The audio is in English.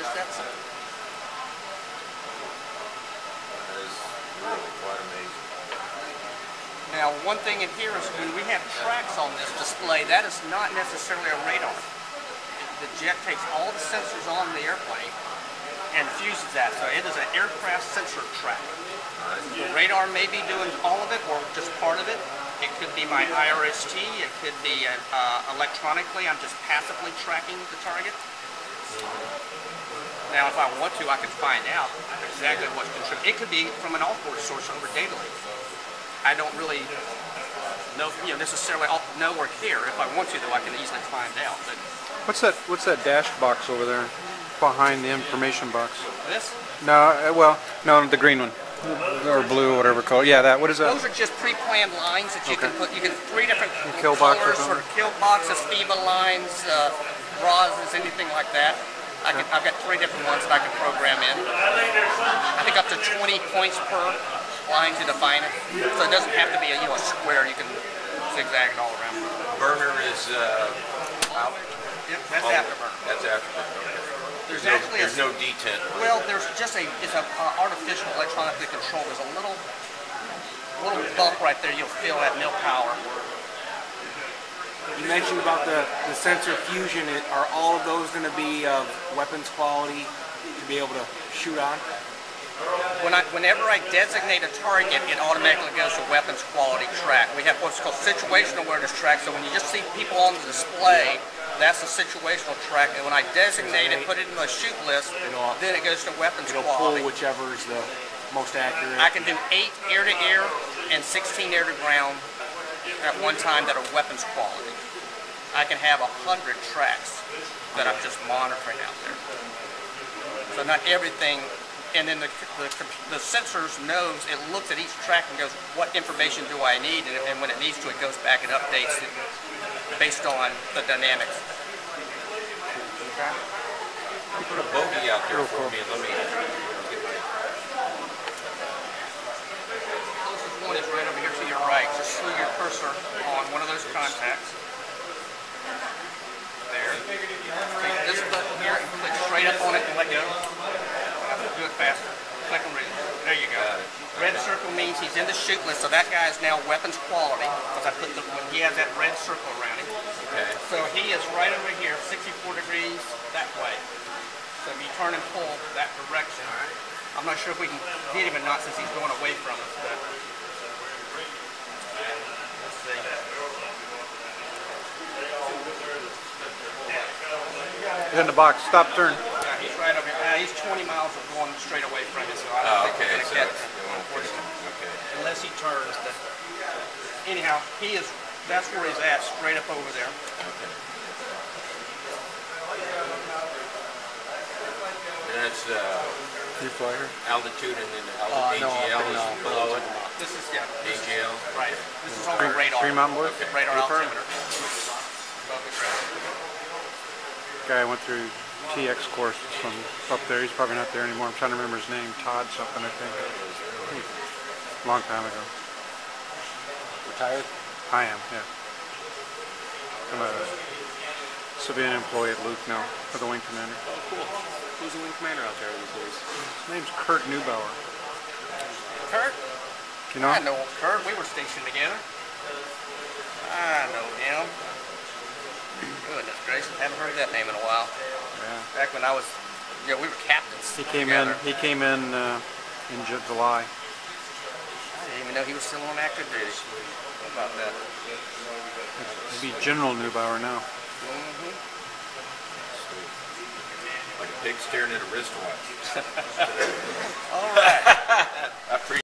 just that simple. That is really quite amazing. Now, one thing in here is when we have tracks on this display, that is not necessarily a radar. The jet takes all the sensors on the airplane and fuses that. So it is an aircraft sensor track. The radar may be doing all of it or just part of it. It could be my IRST. It could be uh, uh, electronically. I'm just passively tracking the target. Now, if I want to, I can find out exactly what's contributing. It could be from an off-board source over data link. I don't really know, you know, necessarily know or care. If I want to, though, I can easily find out. But What's that? What's that dash box over there, behind the information box? this, No, uh, well, no, the green one, or blue, whatever color. Yeah, that. What is that? those are just pre-planned lines that you can put. You can three different kill box or colors, of kill boxes, FEMA lines, uh, anything like that. I can, I've got three different ones that I can program in. I think up to 20 points per line to define it. So it doesn't have to be a, you know, a square. You can zigzag it all around. Burner is uh, out. Yep, that's Oh, afterburner. That's afterburner. Okay. There's no, actually a there's no detent. Well, there's just a, it's a uh, artificial electronically controlled. There's a little, little bump right there. You'll feel that mill power. You mentioned about the, the sensor fusion. It- Are all of those going to be of weapons quality to be able to shoot on? When I, whenever I designate a target, it automatically goes to weapons quality track. We have what's called situational awareness track. So when you just see people on the display, that's a situational track. And when I designate it, put it in the shoot list, It'll- then it goes to weapons It'll pull whichever is the most accurate. I can do eight air-to-air and 16 air-to-ground at one time that are weapons quality. I can have a hundred tracks that I'm just monitoring out there. So not everything, and then the, the, the sensors knows, it looks at each track and goes, what information do I need? And, and when it needs to, it goes back and updates it based on the dynamics. Put a bogey out there for me. Let me. Closest one is right over here to your right. Just slew your cursor on one of those contacts. There. Take this button here and click straight up on it and let go. Do it faster. Click and release. There you go. Red circle means he's in the shoot list, so that guy is now weapons quality because I put the he has that red circle around him. Okay. So he is right over here, 64 degrees that way. So if you turn and pull that direction, I'm not sure if we can hit him or not since he's going away from us, but let's see. He's in the box. Stop, turn. Yeah, he's right over here. Uh, he's 20 miles of going straight away from us, so I don't Oh, think okay. we're going to it's catch him, going unfortunately. Okay. Unless he turns. But anyhow, he is. That's where he's at, straight up over there. Okay. And that's uh, You fly her. altitude and then the Uh, altitude no, AGL no, is below it. This is yeah. this is- AGL. Right. This is over Three, radar. three Mountain Boys. radar altimeter. Above the ground. Guy went through TX course from up there. He's probably not there anymore. I'm trying to remember his name. Todd something, I think. Hmm. Long time ago. Retired? I am, yeah. I'm a civilian employee at Luke now, for the wing commander. Oh, cool. Who's the wing commander out there these days? His name's Kurt Neubauer. Kurt? You know? I know Kurt. We were stationed together. I know him. Goodness gracious, haven't heard that name in a while. Yeah. Back when I was, you know, we were captains. He came together. in. He came in uh, in July. I didn't even know he was still on active duty. How about that? He'd be General Neubauer now. Mm-hmm. Like a pig staring at a wristwatch. All right.